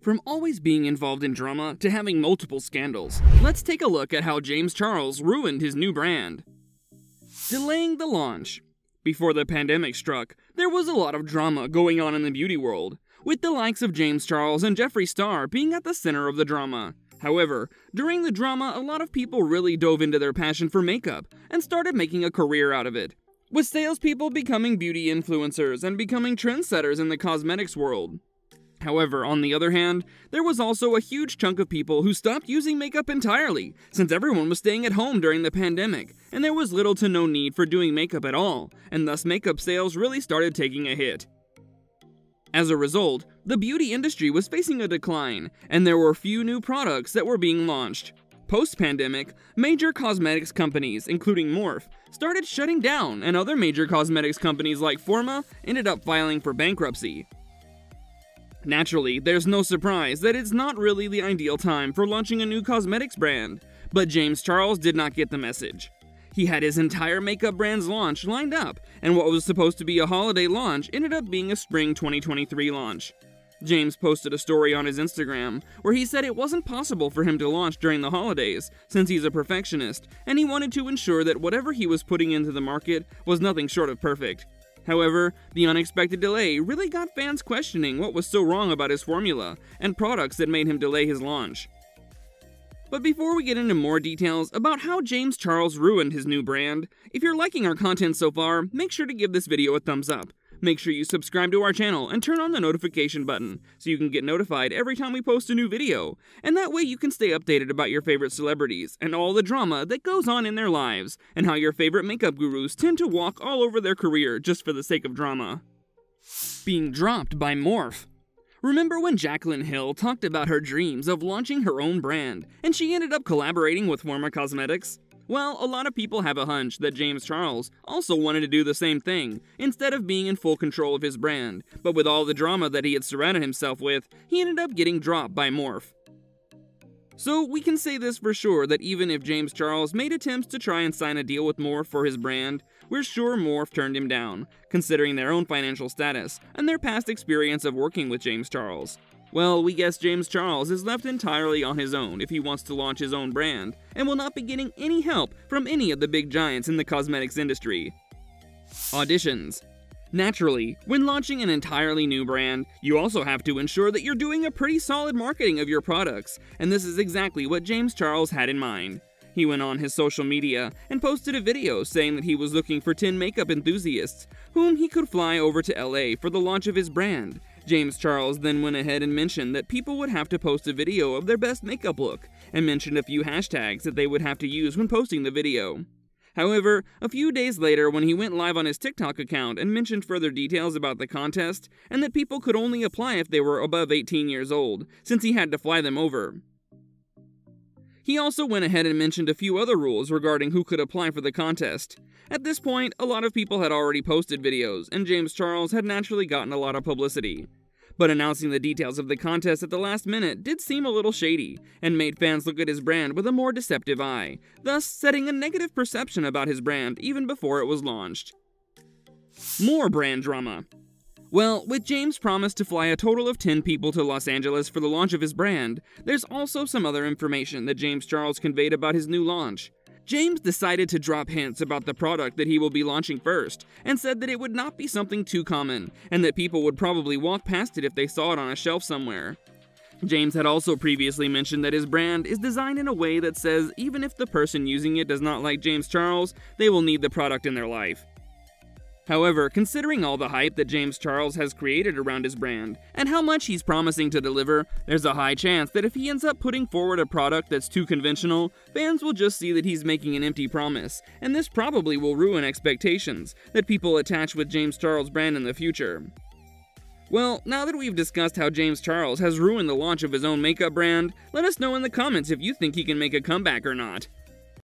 From always being involved in drama to having multiple scandals, let's take a look at how James Charles ruined his new brand. Delaying the launch. Before the pandemic struck, there was a lot of drama going on in the beauty world, with the likes of James Charles and Jeffree Star being at the center of the drama. However, during the drama, a lot of people really dove into their passion for makeup and started making a career out of it, with salespeople becoming beauty influencers and becoming trendsetters in the cosmetics world. However, on the other hand, there was also a huge chunk of people who stopped using makeup entirely, since everyone was staying at home during the pandemic, and there was little to no need for doing makeup at all, and thus makeup sales really started taking a hit. As a result, the beauty industry was facing a decline, and there were few new products that were being launched. Post pandemic, major cosmetics companies, including Morphe, started shutting down, and other major cosmetics companies like Forma ended up filing for bankruptcy. Naturally, there's no surprise that it's not really the ideal time for launching a new cosmetics brand, but James Charles did not get the message. He had his entire makeup brand's launch lined up, and what was supposed to be a holiday launch ended up being a spring 2023 launch. James posted a story on his Instagram where he said it wasn't possible for him to launch during the holidays since he's a perfectionist and he wanted to ensure that whatever he was putting into the market was nothing short of perfect. However, the unexpected delay really got fans questioning what was so wrong about his formula and products that made him delay his launch. But before we get into more details about how James Charles ruined his new brand, if you're liking our content so far, make sure to give this video a thumbs up. Make sure you subscribe to our channel and turn on the notification button so you can get notified every time we post a new video, and that way you can stay updated about your favorite celebrities and all the drama that goes on in their lives, and how your favorite makeup gurus tend to walk all over their career just for the sake of drama. Being dropped by Morphe Remember when Jaclyn Hill talked about her dreams of launching her own brand, and she ended up collaborating with Forma Cosmetics? Well, a lot of people have a hunch that James Charles also wanted to do the same thing, instead of being in full control of his brand, but with all the drama that he had surrounded himself with, he ended up getting dropped by Morphe. So we can say this for sure that even if James Charles made attempts to try and sign a deal with Morphe for his brand, we're sure Morphe turned him down, considering their own financial status and their past experience of working with James Charles. Well, we guess James Charles is left entirely on his own if he wants to launch his own brand, and will not be getting any help from any of the big giants in the cosmetics industry. Auditions Naturally, when launching an entirely new brand, you also have to ensure that you're doing a pretty solid marketing of your products, and this is exactly what James Charles had in mind. He went on his social media and posted a video saying that he was looking for 10 makeup enthusiasts whom he could fly over to LA for the launch of his brand. James Charles then went ahead and mentioned that people would have to post a video of their best makeup look, and mentioned a few hashtags that they would have to use when posting the video. However, a few days later, when he went live on his TikTok account and mentioned further details about the contest, and that people could only apply if they were above 18 years old, since he had to fly them over. He also went ahead and mentioned a few other rules regarding who could apply for the contest. At this point, a lot of people had already posted videos, and James Charles had naturally gotten a lot of publicity but announcing the details of the contest at the last minute did seem a little shady, and made fans look at his brand with a more deceptive eye, thus setting a negative perception about his brand even before it was launched. More brand drama. Well, with James' promise to fly a total of 10 people to Los Angeles for the launch of his brand, there's also some other information that James Charles conveyed about his new launch. James decided to drop hints about the product that he will be launching first, and said that it would not be something too common, and that people would probably walk past it if they saw it on a shelf somewhere. James had also previously mentioned that his brand is designed in a way that says even if the person using it does not like James Charles, they will need the product in their life. However, considering all the hype that James Charles has created around his brand, and how much he's promising to deliver, there's a high chance that if he ends up putting forward a product that's too conventional, fans will just see that he's making an empty promise, and this probably will ruin expectations that people attach with James Charles' brand in the future. Well, now that we've discussed how James Charles has ruined the launch of his own makeup brand, let us know in the comments if you think he can make a comeback or not.